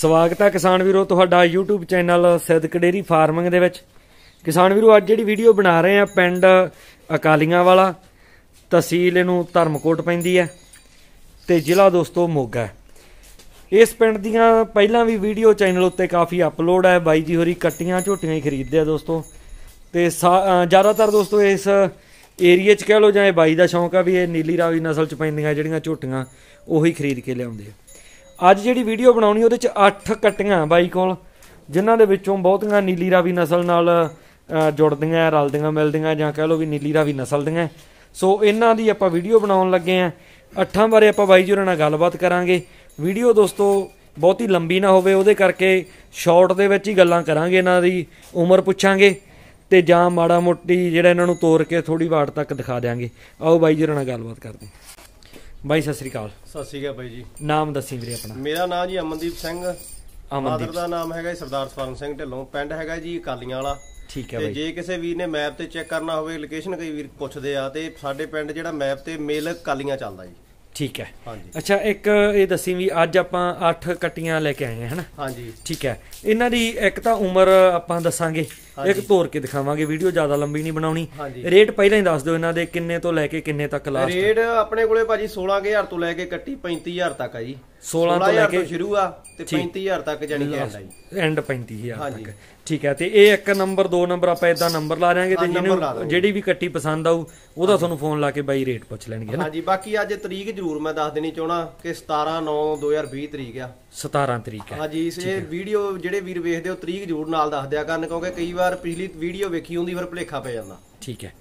ਸਵਾਗਤ ਹੈ ਕਿਸਾਨ ਵੀਰੋ, ਤੁਹਾਡਾ YouTube channel Sidhak dairy farming ਦੇ ਵਿੱਚ। ਕਿਸਾਨ ਵੀਰੋ, ਅੱਜ ਜਿਹੜੀ ਵੀਡੀਓ ਬਣਾ ਰਹੇ ਆ ਪਿੰਡ ਅਕਾਲੀਆਂ ਵਾਲਾ, ਤਹਿਸੀਲ ਇਹਨੂੰ ਧਰਮਕੋਟ ਪੈਂਦੀ ਹੈ ਤੇ ਜ਼ਿਲ੍ਹਾ ਦੋਸਤੋ ਮੋਗਾ ਇਸ ਪਿੰਡ ਦੀਆਂ ਪਹਿਲਾਂ ਵੀ ਵੀਡੀਓ ਚੈਨਲ ਉੱਤੇ ਕਾਫੀ ਅਪਲੋਡ ਹੈ। ਬਾਈ ਜੀ ਹੋਰੀ ਕੱਟੀਆਂ, ਝੋਟੀਆਂ ਹੀ ਖਰੀਦਦੇ ਆ ਦੋਸਤੋ। ਤੇ ਸਾ- ਜ਼ਿਆਦਾਤਰ ਦੋਸਤੋ ਇਸ ਏਰੀਏ 'ਚ ਕਹਿ ਲਓ ਜਾਂ ਇਹ ਬਾਈ ਦਾ ਸ਼ੌਂਕ ਆ ਵੀ ਇਹ ਨੀਲੀ ਰਾਵੀ ਨਸਲ 'ਚ ਪੈਂਦੀਆਂ ਜਿਹੜੀਆਂ ਝੋਟੀਆਂ, ਉਹੀ ਖਰੀਦ ਕੇ ਲਿਆਉਂਦੇ ਆ। ਅੱਜ ਜਿਹੜੀ ਵੀਡੀਓ ਬਣਾਉਣੀ, ਉਹਦੇ 'ਚ 8 ਕੱਟੀਆਂ ਬਾਈ ਕੋਲ, ਜਿਨ੍ਹਾਂ ਦੇ ਵਿੱਚੋਂ ਬਹੁਤੀਆਂ ਨੀਲੀ ਰਾਵੀ ਨਸਲ ਨਾਲ ਜੁੜਦੀਆਂ, ਰਲਦੀਆਂ ਮਿਲਦੀਆਂ, ਜਾਂ ਕਹਿ ਲਓ ਵੀ ਨੀਲੀ ਰਾਵੀ ਨਸਲ ਦੀਆਂ। ਸੋ ਇਹਨਾਂ ਦੀ ਆਪਾਂ ਵੀਡੀਓ ਬਣਾਉਣ ਲੱਗੇ ਆ। ਅੱਠਾਂ ਬਾਰੇ ਆਪਾਂ ਬਾਈ ਜੀ ਹੋਰਾਂ ਨਾਲ ਗੱਲਬਾਤ ਕਰਾਂਗੇ। ਵੀਡੀਓ ਦੋਸਤੋ, ਬਹੁਤੀ ਲੰਬੀ ਨਾ ਹੋਵੇ, ਉਹਦੇ ਕਰਕੇ ਸ਼ਾਰਟ ਦੇ ਵਿੱਚ ਹੀ ਗੱਲਾਂ ਕਰਾਂਗੇ, ਇਹਨਾਂ ਦੀ ਉਮਰ ਪੁੱਛਾਂਗੇ, ਤੇ ਜਾਂ ਮਾੜਾ ਮੋਟੀ ਜਿਹੜਾ ਇਹਨਾਂ ਨੂੰ ਤੋੜ ਕੇ ਥੋੜੀ ਵਾਟ ਤੱਕ ਦਿਖਾ ਦਿਆਂਗੇ। ਆਓ ਬਾਈ ਜੀ ਹੋਰਾਂ ਨਾਲ ਗੱਲਬਾਤ ਕਰਦੇ ਬਾਈ ਸਤਿ ਸ੍ਰੀ ਅਕਾਲ। ਸਤਿ ਸ਼੍ਰੀ ਅਕਾਲ ਬਾਈ ਜੀ। ਨਾਮ ਦੱਸੀ ਵੀਰੇ ਆਪਣਾ। ਮੇਰਾ ਨਾਮ ਜੀ ਅਮਨਦੀਪ ਸਿੰਘ। ਅਮਨਦੀਪ। ਦਾ ਨਾਮ ਹੈਗਾ ਜੀ ਸਰਦਾਰ ਸਵਰਨ ਸਿੰਘ ਢਿੱਲੋਂ। ਪਿੰਡ ਹੈਗਾ ਜੀ ਅਕਾਲੀਆਂ ਵਾਲਾ। ਠੀਕ ਹੈ ਤੇ ਬਾਈ। ਜੇ ਕਿਸੇ ਵੀਰ ਨੇ ਮੈਪ ਤੇ ਚੈੱਕ ਕਰਨਾ ਹੋਵੇ ਲੋਕੇਸ਼ਨ ਕਈ ਵੀਰ ਪੁੱਛਦੇ ਆ ਤੇ ਸਾਡੇ ਪਿੰਡ ਜਿਹੜਾ ਮੈਪ ਤੇ ਮੇਲ ਅਕਾਲੀਆਂ ਚੱਲਦਾ ਜੀ। ਠੀਕ ਹੈ। ਹਾਂਜੀ। ਅੱਛਾ ਇੱਕ ਇਹ ਦੱਸੀ ਵੀ ਅੱਜ ਆਪਾਂ 8 ਕੱਟੀਆਂ ਲੈ ਕੇ ਆਏ ਹਾਂ ਹਨਾ? ਹਾਂਜੀ। ਠੀਕ ਹੈ। ਇਹਨਾਂ ਦੀ ਇੱਕ ਤਾਂ ਉਮਰ ਆਪਾਂ ਦੱਸਾਂਗੇ ਇੱਕ ਤੋਰ ਕੇ ਦਿਖਾਵਾਂਗੇ ਵੀਡੀਓ ਜ਼ਿਆਦਾ ਲੰਬੀ ਨਹੀਂ ਬਣਾਉਣੀ। ਰੇਟ ਪਹਿਲਾਂ ਹੀ ਦੱਸ ਦਿਓ ਇਹਨਾਂ ਦੇ ਕਿੰਨੇ ਤੋਂ ਲੈ ਕੇ ਕਿੰਨੇ ਤੱਕ ਲਾਸਟ ਰੇਟ ਆਪਣੇ ਕੋਲੇ ਭਾਜੀ 16000 ਤੋਂ ਲੈ ਕੇ ਕੱਟੀ 35000 ਤੱਕ ਆ ਜੀ। 16 ਤੋਂ ਲੈ 16000 ਕੇ ਸ਼ੁਰੂ ਆ ਤੇ 35000 ਤੱਕ ਜਾਨੀ ਕਿ ਐਂਡ ਆ ਜੀ। ਐਂਡ 35000 ਹਾਂਜੀ। ਤੱਕ। ਠੀਕ ਹੈ ਤੇ ਇਹ ਇੱਕ ਨੰਬਰ ਦੋ ਨੰਬਰ ਆਪਾਂ ਇਦਾਂ ਨੰਬਰ ਲਾ ਦਿਆਂਗੇ ਤੇ ਜਿਹਨੂੰ। ਜਿਹੜੀ ਵੀ ਕੱਟੀ ਪਸੰਦ ਆਊ ਉਹਦਾ ਤੁਹਾਨੂੰ ਫੋਨ ਲਾ ਕੇ ਬਾਈ ਰੇਟ ਪੁੱਛ ਲੈਣਗੇ ਨਾ ਹਾਂਜੀ ਬਾਕੀ ਅੱਜ ਤਰੀਕ ਜ਼ਰੂਰ ਮੈਂ ਦੱਸ ਦੇਣੀ ਚਾਹਣਾ ਕਿ 17 9 2020 ਤਰੀਕ ਆ। 17 ਤਰੀਕ ਹੈ। ਹਾਂਜੀ ਇਹ ਵੀਡੀਓ ਜਿਹੜੇ ਵੀਰ ਵੇਖਦੇ ਹੋ ਤਰੀਕ ਜ਼ਰੂਰ ਨਾਲ ਦੱਸ ਦਿਆ ਕਰਨ ਕਿਉਂਕਿ ਕਈ ਵਾਰ ਪਿਛਲੀ ਵੀਡੀਓ ਵੇਖੀ ਹੁੰਦੀ ਫਿਰ ਭੁਲੇਖਾ ਪੈ ਜਾਂਦਾ। ਠੀਕ ਹੈ।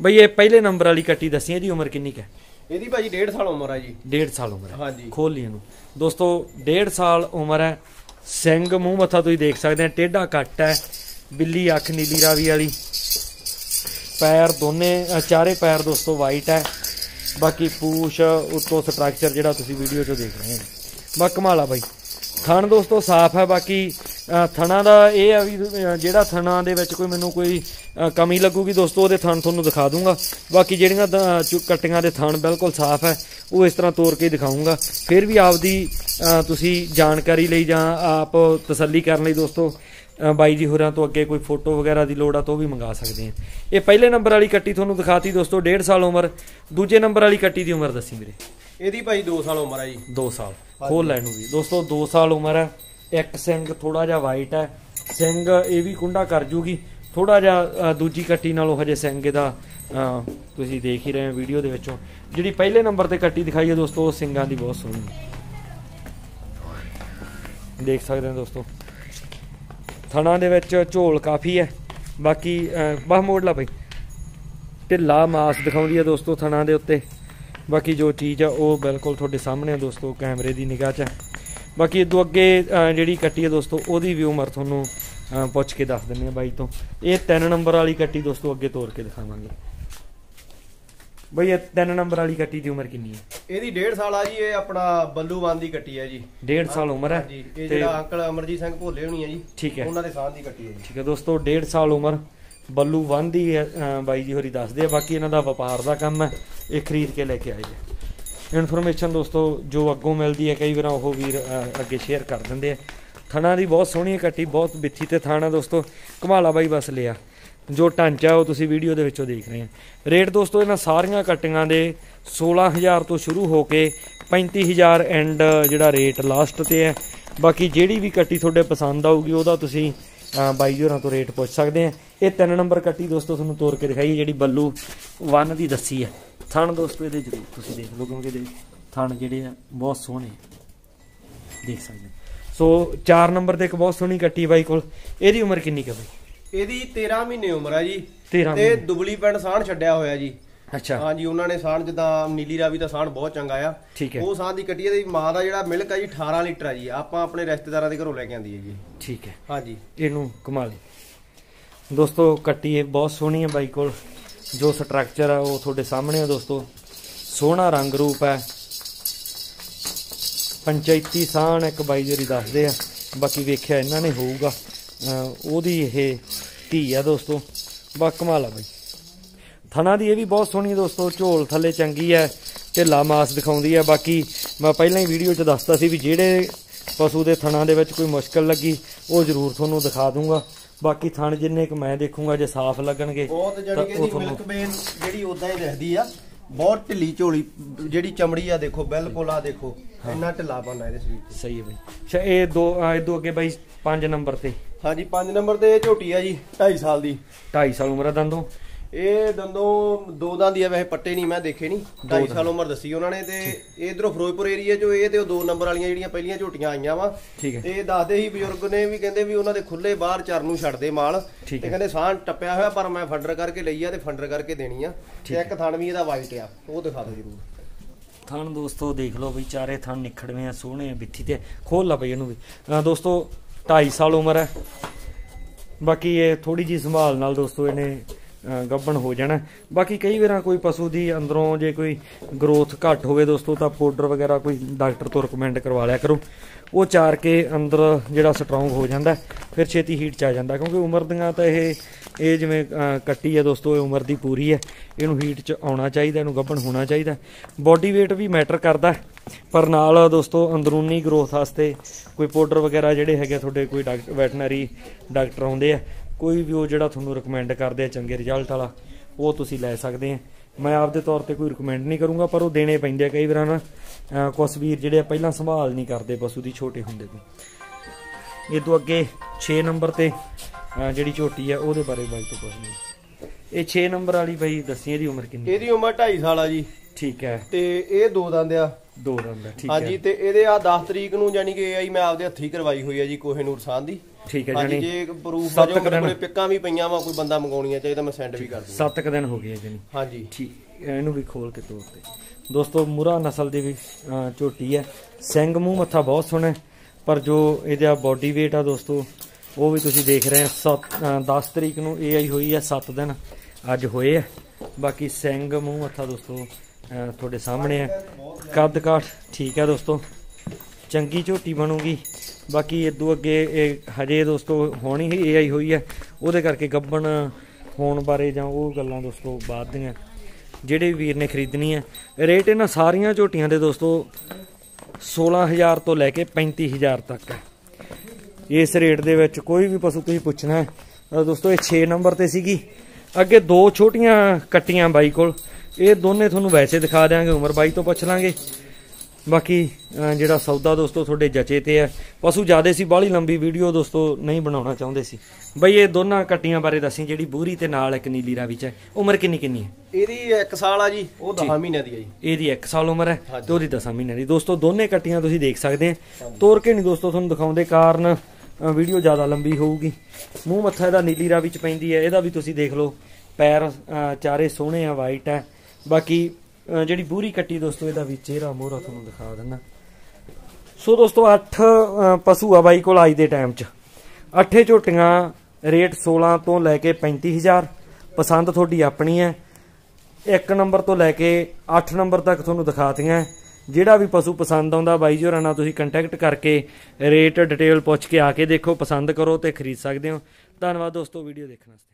ਬਈ ਇਹ ਪਹਿਲੇ ਨੰਬਰ ਵਾਲੀ ਕੱਟੀ ਦੱਸੀ ਇਹਦੀ ਉਮਰ ਕਿੰਨੀ ਕੁ ਹੈ? ਇਹਦੀ ਭਾਜੀ 1.5 ਸਾਲ ਉਮਰ ਆ ਜੀ। 1.5 ਸਾਲ ਉਮਰ ਹੈ। ਹਾਂਜੀ। ਖੋਲ ਲਈ ਇਹਨੂੰ। ਦੋਸਤੋ 1.5 ਸਾਲ ਉਮਰ ਹੈ। ਸਿੰਘ ਮੂੰਹ ਮੱਥਾ ਤੁਸੀਂ ਦੇਖ ਸਕਦੇ ਆ ਟੇਢਾ ਕੱਟ ਹੈ। ਬਿੱਲੀ ਅੱਖ ਨੀਲੀ ਰਾਵੀ ਵਾਲੀ। ਪੈਰ ਦੋਨੇ ਚਾਰੇ ਪੈਰ ਦੋਸਤੋ ਵਾਈਟ ਹੈ। ਬਾਕੀ ਪੂਛ ਉੱਤੋਂ ਸਟਰਕਚਰ ਜਿਹੜਾ ਤੁਸੀਂ ਵੀਡੀਓ 'ਚੋਂ ਦੇਖ ਰਹੇ ਹੋ। ਬਾ ਕਮਾਲਾ ਬਾਈ। ਥਣ ਦੋਸਤੋ ਸਾਫ਼ ਹੈ ਬਾਕੀ ਅ, ਥਣਾ ਦਾ ਇਹ ਆ ਵੀ ਜਿਹੜਾ ਥਣਾ ਦੇ ਵਿੱਚ ਕੋਈ ਮੈਨੂੰ ਕੋਈ ਕਮੀ ਲੱਗੂਗੀ ਦੋਸਤੋ ਉਹਦੇ ਥਣ ਤੁਹਾਨੂੰ ਦਿਖਾ ਦੂੰਗਾ। ਬਾਕੀ ਜਿਹੜੀਆਂ ਦ- ਚੁ- ਕੱਟੀਆਂ ਦੇ ਥਣ ਬਿਲਕੁਲ ਸਾਫ਼ ਹੈ ਉਹ ਇਸ ਤਰ੍ਹਾਂ ਤੋੜ ਕੇ ਹੀ ਦਿਖਾਉਂਗਾ। ਫਿਰ ਵੀ ਆਪਦੀ ਤੁਸੀਂ ਜਾਣਕਾਰੀ ਲਈ ਜਾਂ ਆਪ ਤਸੱਲੀ ਕਰਨ ਲਈ ਦੋਸਤੋ ਬਾਈ ਜੀ ਹੋਰਾਂ ਤੋਂ ਅੱਗੇ ਕੋਈ ਫੋਟੋ ਵਗੈਰਾ ਦੀ ਲੋੜ ਆ ਤਾਂ ਉਹ ਵੀ ਮੰਗਾ ਸਕਦੇ ਆ। ਇਹ ਪਹਿਲੇ ਨੰਬਰ ਵਾਲੀ ਕੱਟੀ ਤੁਹਾਨੂੰ ਦਿਖਾਤੀ ਦੋਸਤੋ 1.5 ਸਾਲ ਉਮਰ। ਦੂਜੇ ਨੰਬਰ ਵਾਲੀ ਕੱਟੀ ਦੀ ਉਮਰ ਦੱਸੀ ਵੀਰੇ। ਇਹਦੀ ਭਾਜੀ 2 ਸਾਲ ਉਮਰ ਆ ਜੀ। 2 ਸਾਲ। ਖੋਲ ਲੈਣ ਨੂੰ ਵੀ। ਦੋਸਤੋ 2 ਸਾਲ ਉਮਰ ਹੈ ਇੱਕ ਸਿੰਘ ਥੋੜਾ ਜਿਹਾ ਵਾਈਟ ਹੈ ਸਿੰਘ ਇਹ ਵੀ ਕੁੰਡਾ ਕਰ ਜੂਗੀ। ਥੋੜਾ ਜਿਹਾ ਦੂਜੀ ਕੱਟੀ ਨਾਲੋਂ ਹਜੇ ਸਿੰਘ ਇਹਦਾ ਅ, ਤੁਸੀਂ ਦੇਖ ਹੀ ਰਹੇ ਹੋ ਵੀਡੀਓ ਦੇ ਵਿੱਚੋਂ। ਜਿਹੜੀ ਪਹਿਲੇ ਨੰਬਰ ਤੇ ਕੱਟੀ ਦਿਖਾਈ ਹੈ ਦੋਸਤੋ ਉਹ ਸਿੰਘਾਂ ਦੀ ਬਹੁਤ ਸੋਹਣੀ ਦੇਖ ਸਕਦੇ ਹੋ ਦੋਸਤੋ। ਥਣਾ ਦੇ ਵਿੱਚ ਝੋਲ ਕਾਫੀ ਹੈ। ਬਾਕੀ ਬਾਹ ਮੋੜ ਲਾ ਬਈ। ਢਿੱਲਾ ਮਾਸ ਦਿਖਾਉਂਦੀ ਹੈ ਦੋਸਤੋ ਥਣਾ ਦੇ ਉੱਤੇ। ਬਾਕੀ ਜੋ ਚੀਜ਼ ਆ, ਉਹ ਬਿਲਕੁਲ ਤੁਹਾਡੇ ਸਾਹਮਣੇ ਆ ਦੋਸਤੋ, ਕੈਮਰੇ ਦੀ ਨਿਗਾਹ 'ਚ ਹੈ। ਬਾਕੀ ਇਦੋਂ ਅੱਗੇ ਜਿਹੜੀ ਕੱਟੀ ਹੈ ਦੋਸਤੋ, ਉਹਦੀ ਵੀ ਉਮਰ ਤੁਹਾਨੂੰ ਪੁੱਛ ਕੇ ਦੱਸ ਦਿੰਦੇ ਆ ਬਾਈ ਤੋਂ। ਇਹ 3 ਨੰਬਰ ਵਾਲੀ ਕੱਟੀ ਦੋਸਤੋ, ਅੱਗੇ ਤੋਰ ਕੇ ਦਿਖਾਵਾਂਗੇ। ਬਈ ਇਹ 3 ਨੰਬਰ ਵਾਲੀ ਕੱਟੀ ਦੀ ਉਮਰ ਕਿੰਨੀ ਹੈ? ਇਹਦੀ 1.5 ਸਾਲ ਆ ਜੀ ਇਹ ਆਪਣਾ ਬੱਲੂਵਾਨ ਦੀ ਕੱਟੀ ਹੈ ਜੀ। 1.5 ਸਾਲ ਉਮਰ ਹੈ? ਹਾਂਜੀ ਇਹ ਜਿਹੜਾ ਅੰਕਲ ਅਮਰਜੀਤ ਸਿੰਘ ਭੋਲੇ ਹੋਣੀ ਹੈ ਜੀ ਠੀਕ ਹੈ। ਉਹਨਾਂ ਦੇ ਸਾਹ ਦੀ ਕੱਟੀ ਹੈ ਜੀ। ਠੀਕ ਹੈ ਦੋਸਤੋ 1.5 ਸਾਲ ਉਮਰ ਬੱਲੂ ਵਨ ਦੀ ਹੈ, ਅ, ਬਾਈ ਜੀ ਹੋਰੀ ਦੱਸਦੇ ਆ ਬਾਕੀ ਇਹਨਾਂ ਦਾ ਵਪਾਰ ਦਾ ਕੰਮ ਹੈ ਇਹ ਖਰੀਦ ਕੇ ਲੈ ਕੇ ਆਏ ਜੀ ਇਨਫੋਰਮੇਸ਼ਨ ਦੋਸਤੋ ਜੋ ਅੱਗੋਂ ਮਿਲਦੀ ਹੈ ਕਈ ਵਾਰ ਉਹ ਵੀਰ ਅੱਗੇ ਸ਼ੇਅਰ ਕਰ ਦਿੰਦੇ ਆ। ਥਣਾ ਦੀ ਬਹੁਤ ਸੋਹਣੀ ਕੱਟੀ ਬਹੁਤ ਬਿੱਥੀ ਤੇ ਥਾਣਾ ਦੋਸਤੋ ਕਮਾਲਾ ਬਾਈ ਬਸ ਲਿਆ। ਜੋ ਢਾਂਚਾ ਉਹ ਤੁਸੀਂ ਵੀਡੀਓ ਦੇ ਵਿੱਚੋਂ ਦੇਖ ਰਹੇ ਆ ਰੇਟ ਦੋਸਤੋ, ਇਹਨਾਂ ਸਾਰੀਆਂ ਕੱਟੀਆਂ ਦੇ 16000 ਤੋਂ ਸ਼ੁਰੂ ਹੋ ਕੇ 35000 ਐਂਡ ਜਿਹੜਾ ਰੇਟ ਲਾਸਟ ਤੇ ਹੈ। ਬਾਕੀ ਜਿਹੜੀ ਵੀ ਕੱਟੀ ਤੁਹਾਡੇ ਪਸੰਦ ਆਊਗੀ, ਉਹਦਾ ਤੁਸੀਂ ਬਾਈ ਜੀ ਹੋਰਾਂ ਤੋਂ ਰੇਟ ਪੁੱਛ ਸਕਦੇ ਆ ਇਹ ਤਿੰਨ ਨੰਬਰ ਕੱਟੀ ਦੋਸਤੋ, ਤੁਹਾਨੂੰ ਤੋਰ ਕੇ ਦਿਖਾਈ, ਜਿਹੜੀ ਬੱਲੂ 1 ਦੀ ਦੱਸੀ ਹੈ। ਥਣ ਦੋਸਤੋ, ਇਹਦੇ ਜ਼ਰੂਰ ਤੁਸੀਂ ਦੇਖ ਲਓ, ਕਿਉਂਕਿ ਇਹਦੇ ਥਣ ਜਿਹੜੇ ਆ, ਬਹੁਤ ਸੋਹਣੇ ਦੇਖ ਸਕਦੇ ਹੋ। ਸੋ 4 ਨੰਬਰ ਤੇ ਇੱਕ ਬਹੁਤ ਸੋਹਣੀ ਕੱਟੀ ਬਾਈ ਕੋਲ। ਇਹਦੀ ਉਮਰ ਕਿੰਨੀ ਕੁ ਹੈ ਬਾਈ? ਇਹਦੀ 13 ਮਹੀਨੇ ਉਮਰ ਆ ਜੀ। 13 ਤੇ ਦੁਬਲੀ ਪਿੰਡ ਸਾਹਣ ਛੱਡਿਆ ਹੋਇਆ ਜੀ। ਅੱਛਾ। ਹਾਂਜੀ ਉਹਨਾਂ ਨੇ ਸਾਹਣ ਜਿੱਦਾਂ ਨੀਲੀ ਰਾਵੀ ਦਾ ਸਾਹਣ ਬਹੁਤ ਚੰਗਾ ਆ। ਉਹ ਸਾਹ ਦੀ ਕੱਟੀ ਇਹਦੀ ਮਾਂ ਦਾ ਜਿਹੜਾ ਮਿਲਕ ਆ ਜੀ 18 ਲੀਟਰ ਆ ਜੀ। ਆਪਾਂ ਆਪਣੇ ਰਿਸ਼ਤੇਦਾਰਾਂ ਦੇ ਘਰੋਂ ਲੈ ਕੇ ਆਂਦੀ ਹੈ ਜੀ। ਠੀਕ ਹੈ। ਹਾਂਜੀ। ਇਹਨੂੰ ਕਮਾ ਲਈ। ਦੋਸਤੋ ਕੱਟੀ ਇਹ ਬਹੁਤ ਸੋਹਣੀ ਹੈ ਬਾਈ ਕੋਲ। ਜੋ ਸਟਰਕਚਰ ਹੈ ਉਹ ਤੁਹਾਡੇ ਸਾਹਮਣੇ ਹੈ ਦੋਸਤੋ। ਸੋਹਣਾ ਰੰਗ ਰੂਪ ਹੈ। ਪੰਚਾਇਤੀ ਸਾਣ ਇੱਕ ਬਾਈ ਜਿਹੜੀ ਦੱਸਦੇ ਆ। ਬਾਕੀ ਵੇਖਿਆ ਇਹਨਾਂ ਨੇ ਹੋਊਗਾ। ਉਹਦੀ ਇਹ ਧੀ ਆ ਦੋਸਤੋ ਬਾ ਕਮਾਲ ਆ ਬਾਈ। ਥਣਾ ਦੀ ਇਹ ਵੀ ਬਹੁਤ ਸੋਹਣੀ ਹੈ ਦੋਸਤੋ ਝੋਲ ਥੱਲੇ ਚੰਗੀ ਹੈ ਢਿੱਲਾ ਮਾਸ ਦਿਖਾਉਂਦੀ ਹੈ ਬਾਕੀ ਮੈਂ ਪਹਿਲਾਂ ਹੀ ਵੀਡੀਓ 'ਚ ਦੱਸਤਾ ਸੀ ਵੀ ਜਿਹੜੇ ਪਸ਼ੂ ਦੇ ਥਣਾਂ ਦੇ ਵਿੱਚ ਕੋਈ ਮੁਸ਼ਕਲ ਲੱਗੀ ਉਹ ਜ਼ਰੂਰ ਤੁਹਾਨੂੰ ਦਿਖਾ ਦੂੰਗਾ। ਬਾਕੀ ਥਣ ਜਿੰਨੇ ਕੁ ਮੈਂ ਦੇਖੂੰਗਾ ਜੇ ਸਾਫ਼ ਲੱਗਣਗੇ ਬਹੁਤ ਤਾਂ ਜਾਨੀ ਕਿ ਮਿਲਕ ਬੇਨ ਜਿਹੜੀ ਉਦਾਂ ਹੀ ਦਿਖਦੀ ਆ ਬਹੁਤ ਢਿੱਲੀ ਝੋਲੀ ਜਿਹੜੀ ਚਮੜੀ ਆ ਦੇਖੋ ਬਿਲਕੁਲ ਆ ਦੇਖੋ। ਇੰਨਾ ਢਿੱਲਾ ਬਣਨਾ ਇਹਦੇ ਸਰੀਰ ਤੇ। ਸਹੀ ਹੈ ਬਈ। ਅੱਛਾ ਇਹ ਦੋ ਇਹ ਦੋ ਅੱਗੇ ਬਾਈ 5 ਨੰਬਰ ਤੇ। ਹਾਂਜੀ 5 ਨੰਬਰ ਤੇ ਇਹ ਝੋਟੀ ਆ ਜੀ 2.5 ਸਾਲ ਦੀ। 2.5 ਸਾਲ ਉਮਰ ਆ ਦੰਦੋਂ? ਇਹ ਦੰਦੋਂ ਦੋ ਦੰਦ ਹੀ ਆ ਵੈਸੇ ਪੱਟੇ ਨਹੀਂ ਮੈਂ ਦੇਖੇ ਨਹੀਂ। 2.5 ਸਾਲ ਉਮਰ ਦੱਸੀ ਉਹਨਾਂ ਨੇ ਤੇ ਇਧਰੋਂ ਫਿਰੋਜ਼ਪੁਰ ਏਰੀਆ ਚੋਂ ਇਹ ਤੇ ਉਹ ਦੋ ਨੰਬਰ ਵਾਲੀਆਂ ਜਿਹੜੀਆਂ ਪਹਿਲੀਆਂ ਝੋਟੀਆਂ ਆਈਆਂ ਵਾ। ਇਹ ਦੱਸਦੇ ਸੀ ਬਜ਼ੁਰਗ ਨੇ ਵੀ ਕਹਿੰਦੇ ਵੀ ਉਹਨਾਂ ਦੇ ਖੁੱਲੇ ਬਾਹਰ ਚਰਨ ਨੂੰ ਛੱਡਦੇ ਮਾਲ। ਤੇ। ਕਹਿੰਦੇ ਸਾਹ ਟੱਪਿਆ ਹੋਇਆ ਪਰ ਮੈਂ ਫੰਡਰ ਕਰਕੇ ਲਈ ਆ ਤੇ ਫੰਡਰ ਕਰਕੇ ਦੇਣੀ ਆ। ਤੇ ਇੱਕ ਥਣ ਵੀ ਇਹਦਾ ਵਾਈਟ ਆ ਉਹ ਦਿਖਾ ਦਿਓ ਜਰੂਰ। ਥਣ ਦੋਸਤੋ, ਦੇਖ ਲਓ ਬਈ, ਚਾਰੇ ਥਣ ਨਿਖੜਵੇਂ ਆ, ਸੋਹਣੇ ਆ ਬਿੱਥੀ ਤੇ ਖੋਲ ਲਾ ਬਈ ਇਹਨੂੰ ਵੀ। ਅਹ ਦੋਸਤੋ 2.5 ਸਾਲ ਉਮਰ ਹੈ। ਬਾਕੀ ਇਹ ਥੋੜੀ ਜੀ ਸੰਭਾਲ ਨਾਲ ਦੋਸਤੋ ਇਹਨੇ ਗੱਬਣ ਹੋ ਜਾਣਾ। ਬਾਕੀ ਕਈ ਵਾਰਾਂ ਕੋਈ ਪਸ਼ੂ ਦੀ ਅੰਦਰੋਂ ਜੇ ਕੋਈ ਗਰੋਥ ਘੱਟ ਹੋਵੇ ਦੋਸਤੋ, ਤਾਂ ਪਾਊਡਰ ਵਗੈਰਾ ਕੋਈ ਡਾਕਟਰ ਤੋਂ ਰეკਮੈਂਡ ਕਰਵਾ ਲਿਆ ਕਰੋ। ਉਹ ਚਾਰ ਕੇ ਅੰਦਰ ਜਿਹੜਾ ਸਟਰੋਂਗ ਹੋ ਜਾਂਦਾ, ਫਿਰ ਛੇਤੀ ਹੀਟ ਚ ਆ ਜਾਂਦਾ। ਕਿਉਂਕਿ ਉਮਰ ਦੀਆਂ ਤਾਂ ਇਹ ਇਹ ਜਿਵੇਂ ਕੱਟੀ ਹੈ ਦੋਸਤੋ, ਇਹ ਉਮਰ ਦੀ ਪੂਰੀ ਹੈ ਇਹਨੂੰ ਹੀਟ ਚ ਆਉਣਾ ਚਾਹੀਦਾ, ਇਹਨੂੰ ਗੱਭਣ ਹੋਣਾ ਚਾਹੀਦਾ। ਬਾਡੀ weight ਵੀ ਮੈਟਰ ਕਰਦਾ। ਪਰ ਨਾਲ ਦੋਸਤੋ, ਅੰਦਰੂਨੀ ਗਰੋਥ ਵਾਸਤੇ ਕੋਈ ਪਾਊਡਰ ਵਗੈਰਾ ਜਿਹੜੇ ਹੈਗੇ ਆ, ਤੁਹਾਡੇ ਕੋਈ ਡਾਕਟਰ ਵੈਟਰਨਰੀ ਡਾਕਟਰ ਆਉਂਦੇ ਆ ਕੋਈ ਵੀ ਉਹ ਜਿਹੜਾ ਤੁਹਾਨੂੰ ਰეკਮੈਂਡ ਕਰਦੇ ਆ ਚੰਗੇ ਰਿਜ਼ਲਟ ਵਾਲਾ ਉਹ ਤੁਸੀਂ ਲੈ ਸਕਦੇ ਆ। ਮੈਂ ਆਪਦੇ ਤੌਰ ਤੇ ਕੋਈ ਰეკਮੈਂਡ ਨਹੀਂ ਕਰੂੰਗਾ ਪਰ ਉਹ ਦੇਣੇ ਪੈਂਦੇ ਆ ਕਈ ਵਾਰ ਨਾ। ਕੁਝ ਵੀਰ ਜਿਹੜੇ ਆ ਪਹਿਲਾਂ ਸੰਭਾਲ ਨਹੀਂ ਕਰਦੇ ਪਸ਼ੂ ਦੀ ਛੋਟੇ ਹੁੰਦੇ ਤੋਂ। ਇਹ ਤੋਂ ਅੱਗੇ 6 ਨੰਬਰ ਤੇ ਜਿਹੜੀ ਝੋਟੀ ਆ ਉਹਦੇ ਬਾਰੇ ਬਾਈ ਤੋਂ ਕੁਝ ਨਹੀਂ ਇਹ 6 ਨੰਬਰ ਵਾਲੀ ਬਾਈ ਦੱਸੀ ਇਹਦੀ ਉਮਰ ਕਿੰਨੀ? ਇਹਦੀ ਉਮਰ 2.5 ਸਾਲ ਆ ਜੀ। ਠੀਕ ਹੈ। ਤੇ ਇਹ ਦੋ ਦੰਦ ਆ। ਦੋ ਦੰਦ ਠੀਕ ਹੈ। ਹਾਂਜੀ ਤੇ ਇਹਦੇ ਆ 10 ਤਰੀਕ ਨੂੰ ਯਾਨੀ ਕਿ ਆਈ ਮੈਂ ਆਪਦੇ ਹੱਥੀ ਕਰਵਾਈ ਹੋਈ ਆ ਜੀ ਕੋਹੇ ਨੂਰ ਸਾਹ ਦੀ। ਠੀਕ ਹੈ ਜਾਨੀ ਜੇ ਪ੍ਰੂਫ ਆ ਜੋ ਮੇਰੇ। ਕੋਲੇ ਪਿੱਕਾਂ ਵੀ ਪਈਆਂ ਵਾ ਕੋਈ ਬੰਦਾ ਮੰਗਾਉਣੀਆਂ ਚਾਹੀਦਾ ਮੈਂ ਸੈਂਡ ਵੀ ਕਰ ਦੂੰਗਾ। 7 ਦਿਨ ਹੋ ਗਏ ਜਾਨੀ ਹਾਂਜੀ। ਠੀਕ ਇਹਨੂੰ ਵੀ ਖੋਲ ਕੇ ਤੋੜ ਤੇ। ਦੋਸਤੋ ਮੁਰਾ ਨਸਲ ਦੀ ਵੀ ਝੋਟੀ ਹੈ। ਸਿੰਘ ਮੂੰਹ ਮੱਥਾ ਬਹੁਤ ਸੋਹਣਾ ਪਰ ਜੋ ਇਹਦਾ ਬਾਡੀ weight ਆ ਦੋਸਤੋ ਉਹ ਵੀ ਤੁਸੀਂ ਦੇਖ ਰਹੇ ਹੋ 10 ਤਰੀਕ ਨੂੰ ਇਹ ਆਈ ਹੋਈ ਹੈ 7 ਦਿਨ ਅੱਜ ਹੋਏ ਆ। ਬਾਕੀ ਸਿੰਘ ਮੂੰਹ ਮੱਥਾ ਦੋਸਤੋ ਤੁਹਾਡੇ ਸਾਹਮਣੇ ਹੈ। ਕੱਦ ਕਾਠ ਠੀਕ ਹੈ ਦੋਸਤੋ। ਚੰਗੀ ਝੋਟੀ ਬਣੂਗੀ। ਬਾਕੀ ਇਦੋਂ ਅੱਗੇ ਇਹ ਹਜੇ ਦੋਸਤੋ ਹੋਣੀ ਹੀ ਏਆਈ ਹੋਈ ਹੈ। ਉਹਦੇ ਕਰਕੇ ਗੱਬਣ ਹੋਣ ਬਾਰੇ ਜਾਂ ਉਹ ਗੱਲਾਂ ਦੋਸਤੋ ਬਾਅਦ ਦੀਆਂ ਜਿਹੜੇ ਵੀਰ ਨੇ ਖਰੀਦਣੀ ਹੈ। ਰੇਟ ਇਹਨਾਂ ਸਾਰੀਆਂ ਝੋਟੀਆਂ ਦੇ ਦੋਸਤੋ 16000 ਤੋਂ ਲੈ ਕੇ 35000 ਤੱਕ ਹੈ। ਇਸ ਰੇਟ ਦੇ ਵਿੱਚ ਕੋਈ ਵੀ ਪਸ਼ੂ ਤੁਸੀਂ ਪੁੱਛਣਾ ਹੈ। ਦੋਸਤੋ ਇਹ 6 ਨੰਬਰ ਤੇ ਸੀਗੀ। ਅੱਗੇ ਦੋ ਛੋਟੀਆਂ ਕੱਟੀਆਂ ਬਾਈ ਕੋਲ। ਇਹ ਦੋਨੇ ਤੁਹਾਨੂੰ ਵੈਸੇ ਦਿਖਾ ਦਿਆਂਗੇ, ਉਮਰ ਬਾਈ ਤੋਂ ਪੁੱਛ ਲਾਂਗੇ। ਬਾਕੀ ਜਿਹੜਾ ਸੌਦਾ ਦੋਸਤੋ ਤੁਹਾਡੇ ਜਚੇ ਤੇ ਹੈ। ਪਸ਼ੂ ਜਿਆਦੇ ਸੀ ਬਾਹਲੀ ਲੰਬੀ ਵੀਡੀਓ ਦੋਸਤੋ ਨਹੀਂ ਬਣਾਉਣਾ ਚਾਹੁੰਦੇ ਸੀ। ਬਈ ਇਹ ਦੋਨਾਂ ਕੱਟੀਆਂ ਬਾਰੇ ਦੱਸੀ ਜਿਹੜੀ ਬੂਰੀ ਤੇ ਨਾਲ ਇੱਕ ਨੀਲੀ ਰਾਵੀ ਚ ਹੈ। ਉਮਰ ਕਿੰਨੀ ਕਿੰਨੀ ਹੈ? ਇਹਦੀ 1 ਸਾਲ ਆ ਜੀ ਉਹ 10 ਮਹੀਨਿਆਂ ਦੀ ਆ ਜੀ। ਇਹਦੀ 1 ਸਾਲ ਉਮਰ ਹੈ। ਤੇ ਉਹਦੀ 10 ਮਹੀਨੇ ਦੀ। ਦੋਸਤੋ ਦੋਨੇ ਕੱਟੀਆਂ ਤੁਸੀਂ ਦੇਖ ਸਕਦੇ ਆ ਤੋਰ ਕੇ ਨਹੀਂ ਦੋਸਤੋ ਤੁਹਾਨੂੰ ਦਿਖਾਉਂਦੇ ਕਾਰਨ ਵੀਡੀਓ ਜ਼ਿਆਦਾ ਲੰਬੀ ਹੋਊਗੀ। ਮੂੰਹ ਮੱਥਾ ਇਹਦਾ ਨੀਲੀ ਰਾਵੀ ਚ ਪੈਂਦੀ ਹੈ ਇਹਦਾ ਵੀ ਤੁਸੀਂ ਦੇਖ ਲਓ। ਪੈਰ ਚਾਰੇ ਸੋਹਣੇ ਆ ਵਾਈਟ ਹੈ। ਬਾਕੀ ਜਿਹੜੀ ਬੂਰੀ ਕੱਟੀ ਦੋਸਤੋ, ਇਹਦਾ ਵੀ ਚਿਹਰਾ ਮੋਹਰਾ ਤੁਹਾਨੂੰ ਦਿਖਾ ਦਿੰਦਾ। ਸੋ ਦੋਸਤੋ 8 ਪਸ਼ੂ ਆ ਬਾਈ ਕੋਲ ਅੱਜ ਦੇ ਟਾਈਮ 'ਚ। ਅੱਠੇ ਝੋਟੀਆਂ, ਰੇਟ 16 ਤੋਂ ਲੈ ਕੇ 35000 ਪਸੰਦ ਤੁਹਾਡੀ ਆਪਣੀ ਹੈ। ਇੱਕ ਨੰਬਰ ਤੋਂ ਲੈ ਕੇ 8 ਨੰਬਰ ਤੱਕ ਤੁਹਾਨੂੰ ਦਿਖਾਤੀਆਂ। ਜਿਹੜਾ ਵੀ ਪਸ਼ੂ ਪਸੰਦ ਆਉਂਦਾ, ਬਾਈ ਜੀ ਹੋਰਾਂ ਨਾਲ ਤੁਸੀਂ ਕੰਟੈਕਟ ਕਰਕੇ ਰੇਟ ਡਿਟੇਲ ਪੁੱਛ ਕੇ ਆ ਕੇ ਦੇਖੋ, ਪਸੰਦ ਕਰੋ ਤੇ ਖਰੀਦ ਸਕਦੇ ਹੋ। ਧੰਨਵਾਦ ਦੋਸਤੋ ਵੀਡੀਓ ਦੇਖਣ ਵਾਸਤੇ।